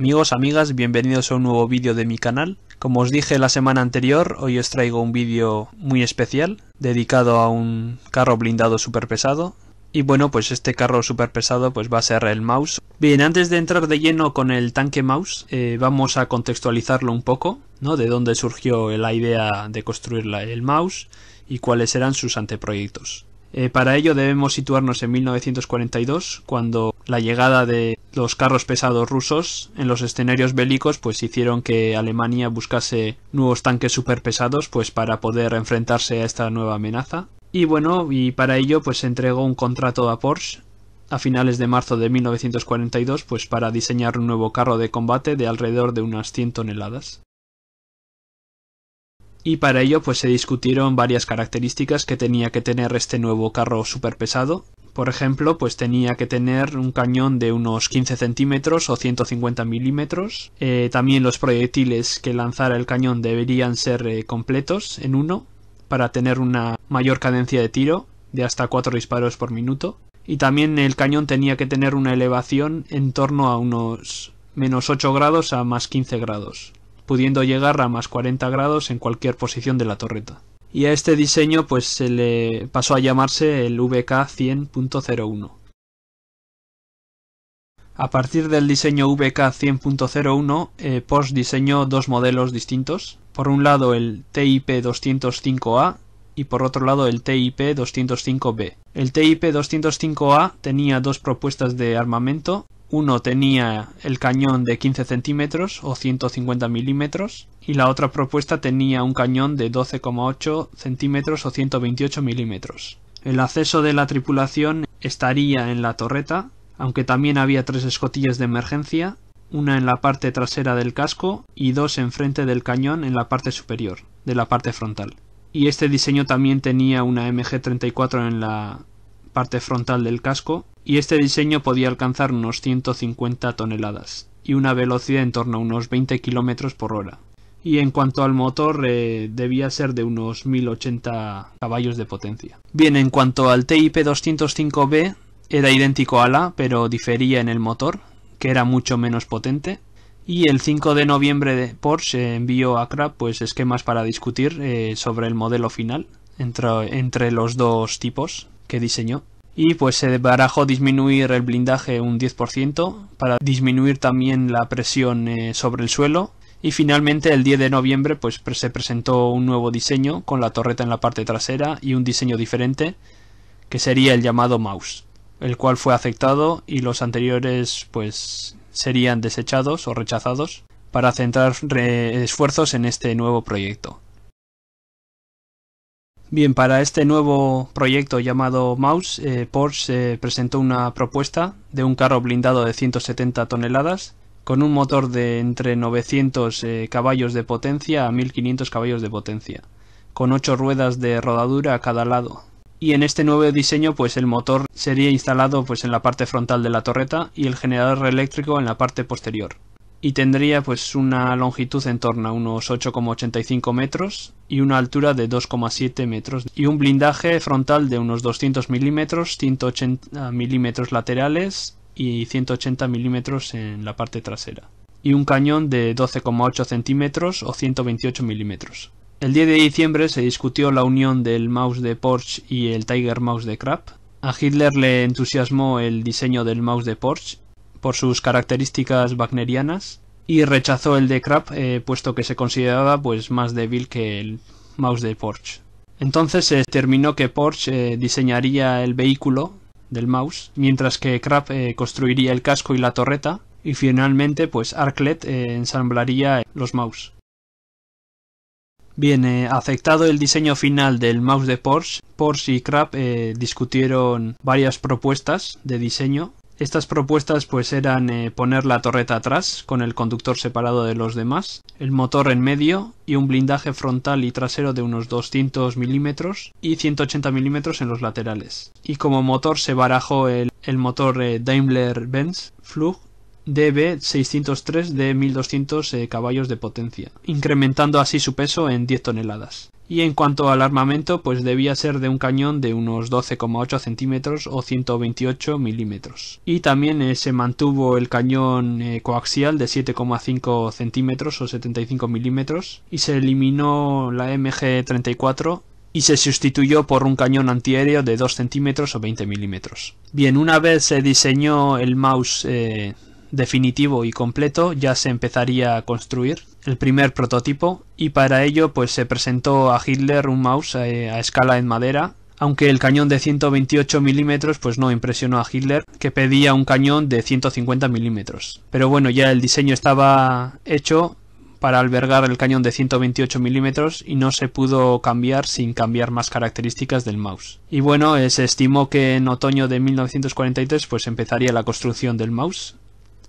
Amigos, amigas, bienvenidos a un nuevo vídeo de mi canal. Como os dije la semana anterior, hoy os traigo un vídeo muy especial, dedicado a un carro blindado super pesado. Y bueno, pues este carro super pesado pues va a ser el Mouse. Bien, antes de entrar de lleno con el tanque Mouse, eh, vamos a contextualizarlo un poco, ¿no? De dónde surgió la idea de construir el Mouse y cuáles eran sus anteproyectos. Eh, para ello debemos situarnos en 1942, cuando la llegada de los carros pesados rusos en los escenarios bélicos pues hicieron que Alemania buscase nuevos tanques superpesados pues para poder enfrentarse a esta nueva amenaza. Y bueno, y para ello pues se entregó un contrato a Porsche a finales de marzo de 1942 pues para diseñar un nuevo carro de combate de alrededor de unas 100 toneladas y para ello pues se discutieron varias características que tenía que tener este nuevo carro super pesado. Por ejemplo, pues tenía que tener un cañón de unos 15 centímetros o 150 milímetros. Eh, también los proyectiles que lanzara el cañón deberían ser eh, completos en uno para tener una mayor cadencia de tiro de hasta 4 disparos por minuto. Y también el cañón tenía que tener una elevación en torno a unos menos 8 grados a más 15 grados pudiendo llegar a más 40 grados en cualquier posición de la torreta. Y a este diseño pues se le pasó a llamarse el VK 100.01. A partir del diseño VK 100.01, eh, diseñó dos modelos distintos. Por un lado el TIP 205A y por otro lado el TIP 205B. El TIP 205A tenía dos propuestas de armamento uno tenía el cañón de 15 centímetros o 150 milímetros y la otra propuesta tenía un cañón de 12,8 centímetros o 128 milímetros. El acceso de la tripulación estaría en la torreta, aunque también había tres escotillas de emergencia, una en la parte trasera del casco y dos enfrente del cañón en la parte superior, de la parte frontal. Y este diseño también tenía una MG34 en la parte frontal del casco y este diseño podía alcanzar unos 150 toneladas y una velocidad en torno a unos 20 km por hora. Y en cuanto al motor, eh, debía ser de unos 1080 caballos de potencia. Bien, en cuanto al TIP 205B, era idéntico a la, pero difería en el motor, que era mucho menos potente. Y el 5 de noviembre Porsche envió a Crab pues, esquemas para discutir eh, sobre el modelo final entre, entre los dos tipos que diseñó y pues se barajó disminuir el blindaje un 10% para disminuir también la presión eh, sobre el suelo y finalmente el 10 de noviembre pues se presentó un nuevo diseño con la torreta en la parte trasera y un diseño diferente que sería el llamado mouse el cual fue aceptado y los anteriores pues serían desechados o rechazados para centrar esfuerzos en este nuevo proyecto. Bien, para este nuevo proyecto llamado Mouse, eh, Porsche presentó una propuesta de un carro blindado de 170 toneladas con un motor de entre 900 eh, caballos de potencia a 1500 caballos de potencia, con 8 ruedas de rodadura a cada lado. Y en este nuevo diseño, pues el motor sería instalado pues en la parte frontal de la torreta y el generador eléctrico en la parte posterior y tendría pues una longitud en torno a unos 8,85 metros y una altura de 2,7 metros y un blindaje frontal de unos 200 milímetros, 180 milímetros laterales y 180 milímetros en la parte trasera y un cañón de 12,8 centímetros o 128 milímetros. El 10 de diciembre se discutió la unión del mouse de Porsche y el Tiger Mouse de Krapp. A Hitler le entusiasmó el diseño del mouse de Porsche por sus características wagnerianas y rechazó el de Crab eh, puesto que se consideraba pues más débil que el mouse de Porsche. Entonces se determinó que Porsche eh, diseñaría el vehículo del mouse, mientras que Crab eh, construiría el casco y la torreta, y finalmente pues Arclet ensamblaría los mouse. Bien, aceptado el diseño final del mouse de Porsche, Porsche y Crab discutieron varias propuestas de diseño estas propuestas pues eran eh, poner la torreta atrás con el conductor separado de los demás, el motor en medio y un blindaje frontal y trasero de unos 200 milímetros y 180 milímetros en los laterales. Y como motor se barajó el, motor eh, Daimler-Benz Flug DB603 de 1200 eh, caballos de potencia, incrementando así su peso en 10 toneladas. Y en cuanto al armamento, pues debía ser de un cañón de unos 12,8 centímetros o 128 milímetros. Y también eh, se mantuvo el cañón eh, coaxial de 7,5 centímetros o 75 milímetros y se eliminó la MG34 y se sustituyó por un cañón antiaéreo de 2 centímetros o 20 milímetros. Bien, una vez se diseñó el mouse eh, definitivo y completo, ya se empezaría a construir el primer prototipo y para ello pues se presentó a Hitler un mouse eh, a escala en madera aunque el cañón de 128 milímetros pues no impresionó a Hitler, que pedía un cañón de 150 milímetros. Pero bueno, ya el diseño estaba hecho para albergar el cañón de 128 milímetros y no se pudo cambiar sin cambiar más características del mouse. Y bueno, eh, se estimó que en otoño de 1943 pues empezaría la construcción del mouse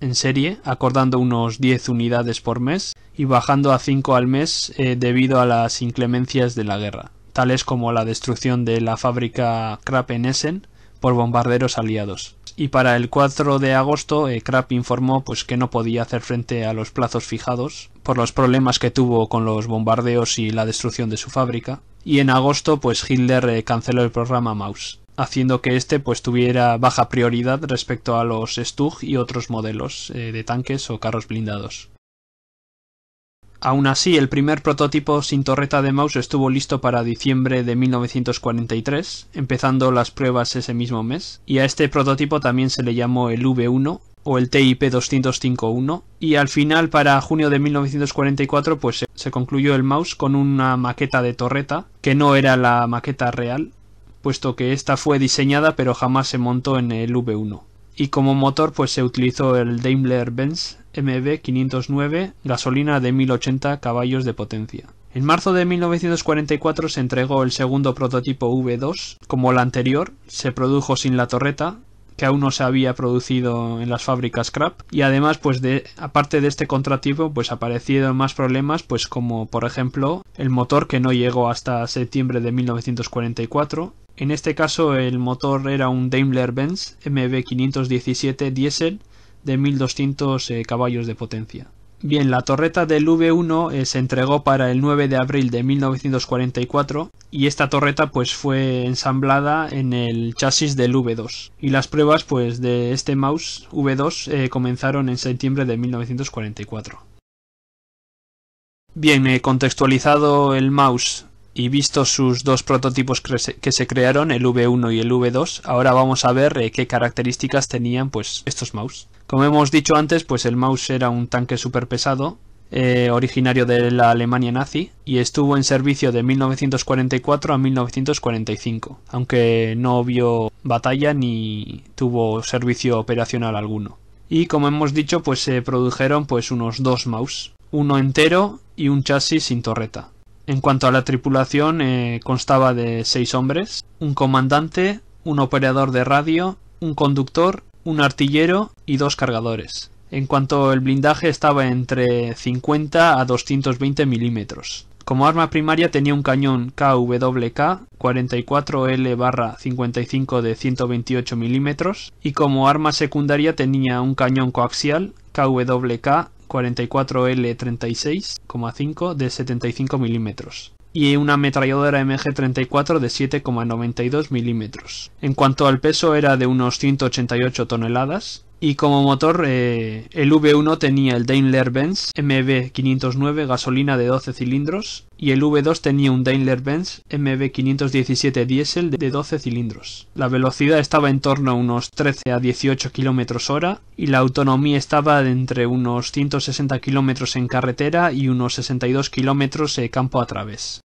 en serie, acordando unos 10 unidades por mes y bajando a 5 al mes eh, debido a las inclemencias de la guerra, tales como la destrucción de la fábrica Krapp en Essen por bombarderos aliados. Y para el 4 de agosto eh, Krapp informó pues que no podía hacer frente a los plazos fijados por los problemas que tuvo con los bombardeos y la destrucción de su fábrica. Y en agosto pues Hitler eh, canceló el programa Maus haciendo que este pues tuviera baja prioridad respecto a los Stug y otros modelos eh, de tanques o carros blindados. Aún así, el primer prototipo sin torreta de mouse estuvo listo para diciembre de 1943, empezando las pruebas ese mismo mes, y a este prototipo también se le llamó el V1 o el TIP 205.1 y al final para junio de 1944 pues se concluyó el mouse con una maqueta de torreta que no era la maqueta real puesto que esta fue diseñada pero jamás se montó en el V1 y como motor pues se utilizó el Daimler-Benz MB509 gasolina de 1080 caballos de potencia. En marzo de 1944 se entregó el segundo prototipo V2, como el anterior, se produjo sin la torreta, que aún no se había producido en las fábricas scrap y además pues de aparte de este contratipo pues aparecieron más problemas pues como por ejemplo el motor que no llegó hasta septiembre de 1944 en este caso el motor era un Daimler-Benz MB517 diésel de 1200 eh, caballos de potencia. Bien, la torreta del V1 eh, se entregó para el 9 de abril de 1944 y esta torreta pues fue ensamblada en el chasis del V2 y las pruebas pues de este mouse V2 eh, comenzaron en septiembre de 1944. Bien, contextualizado el mouse y visto sus dos prototipos que se, crearon, el V1 y el V2, ahora vamos a ver eh, qué características tenían pues estos mouse. Como hemos dicho antes, pues el mouse era un tanque super pesado, eh, originario de la Alemania nazi, y estuvo en servicio de 1944 a 1945, aunque no vio batalla ni tuvo servicio operacional alguno. Y como hemos dicho, pues se produjeron pues unos dos mouse, uno entero y un chasis sin torreta. En cuanto a la tripulación, eh, constaba de seis hombres, un comandante, un operador de radio, un conductor, un artillero y dos cargadores. En cuanto al blindaje estaba entre 50 a 220 milímetros. Como arma primaria tenía un cañón KWK 44L-55 de 128 milímetros y como arma secundaria tenía un cañón coaxial KWK 44L36,5 de 75 milímetros y una ametralladora MG34 de 7,92 milímetros. En cuanto al peso era de unos 188 toneladas y como motor, eh, el V1 tenía el Daimler-Benz MB509 gasolina de 12 cilindros y el V2 tenía un Daimler-Benz MB517 diésel de 12 cilindros. La velocidad estaba en torno a unos 13 a 18 km hora y la autonomía estaba entre unos 160 km en carretera y unos 62 km de campo a través.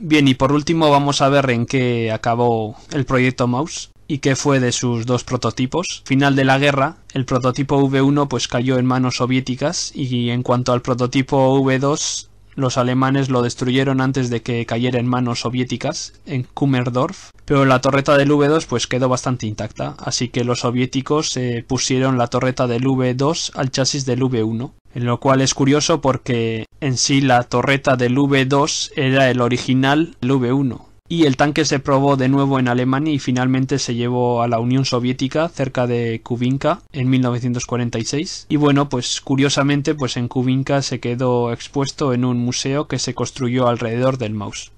Bien, y por último vamos a ver en qué acabó el proyecto Mouse y qué fue de sus dos prototipos. Final de la guerra, el prototipo V1 pues cayó en manos soviéticas y en cuanto al prototipo V2 los alemanes lo destruyeron antes de que cayera en manos soviéticas en Kummerdorf, pero la torreta del V2 pues quedó bastante intacta, así que los soviéticos eh, pusieron la torreta del V2 al chasis del V1, en lo cual es curioso porque en sí la torreta del V2 era el original del V1, y el tanque se probó de nuevo en Alemania y finalmente se llevó a la Unión Soviética cerca de Kubinka en 1946 y bueno pues curiosamente pues en Kubinka se quedó expuesto en un museo que se construyó alrededor del mouse.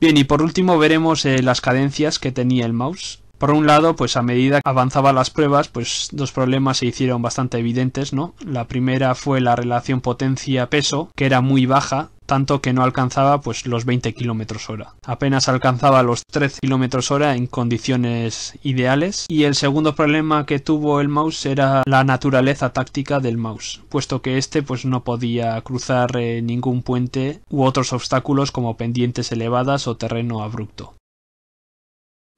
Bien y por último veremos eh, las cadencias que tenía el mouse. Por un lado, pues a medida que avanzaban las pruebas, pues dos problemas se hicieron bastante evidentes, ¿no? La primera fue la relación potencia-peso, que era muy baja, tanto que no alcanzaba pues los 20 km hora. Apenas alcanzaba los 13 km hora en condiciones ideales. Y el segundo problema que tuvo el mouse era la naturaleza táctica del mouse, puesto que este pues no podía cruzar eh, ningún puente u otros obstáculos como pendientes elevadas o terreno abrupto.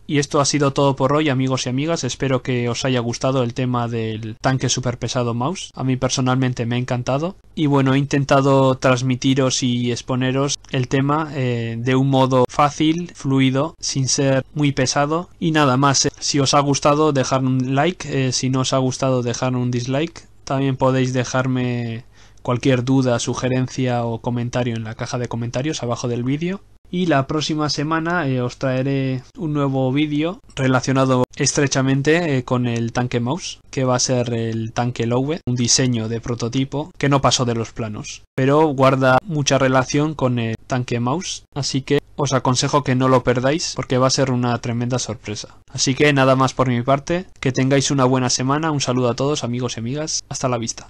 Y esto ha sido todo por hoy, amigos y amigas. Espero que os haya gustado el tema del tanque super pesado mouse. A mí personalmente me ha encantado. Y bueno, he intentado transmitiros y exponeros el tema eh, de un modo fácil, fluido, sin ser muy pesado. Y nada más, eh, si os ha gustado, dejar un like. Eh, si no os ha gustado, dejar un dislike. También podéis dejarme cualquier duda, sugerencia o comentario en la caja de comentarios abajo del vídeo y la próxima semana eh, os traeré un nuevo vídeo relacionado estrechamente eh, con el tanque mouse que va a ser el tanque Lowe un diseño de prototipo que no pasó de los planos pero guarda mucha relación con el tanque mouse así que os aconsejo que no lo perdáis porque va a ser una tremenda sorpresa. Así que nada más por mi parte que tengáis una buena semana un saludo a todos amigos y amigas hasta la vista